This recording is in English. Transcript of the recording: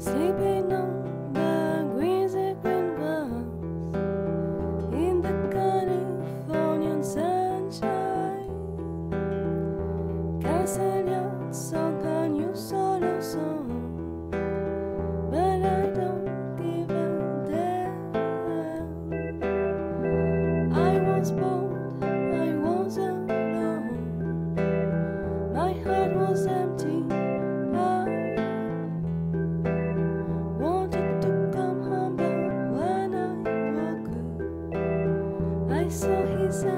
Sleeping on the greasy green grass in the California sunshine. Castle your So saw his eyes.